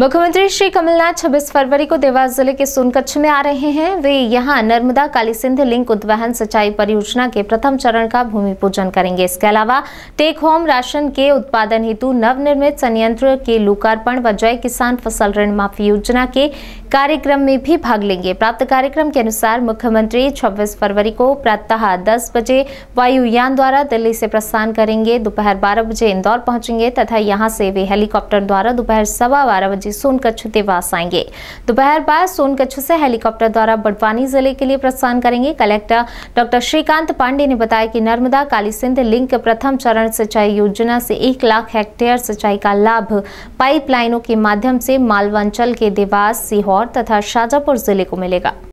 मुख्यमंत्री श्री कमलनाथ 26 फरवरी को देवास ज़िले के सोनकच्छ में आ रहे हैं। वे यहाँ नर्मदा काली सिंध लिंक, उद्वहन, सिंचाई परियोजना के प्रथम चरण का भूमि पूजन करेंगे। इसके अलावा टेक होम, राशन के उत्पादन हेतु नवनिर्मित संयंत्र के लोकार्पण व जय किसान फ़सल ऋण माफ़ी योजना के कार्यक्रम में भी भाग लेंगे। प्राप्त कार्यक्रम के अनुसार मुख्यमंत्री 26 फरवरी को प्रातः 10 बजे वायुयान द्वारा दिल्ली से प्रस्थान करेंगे। दोपहर 12 बजे इंदौर पहुँचेंगे तथा यहाँ से वे हेलीकॉप्टर द्वारा दोपहर सवा बारह बजे सोनकच्छ देवास आएँगे। दोपहर बाद सोनकच्छ से हेलीकॉप्टर द्वारा बड़वानी ज़िले के लिए प्रस्थान करेंगे। कलेक्टर डॉक्टर श्रीकांत पांडे ने बताया कि नर्मदा, काली लिंक प्रथम चरण सिंचाई योजना से एक लाख हेक्टेयर सिंचाई का लाभ पाइपलाइनों के माध्यम से मालवांचल के देवास, सीहोर तथा शाजापुर ज़िले को मिलेगा।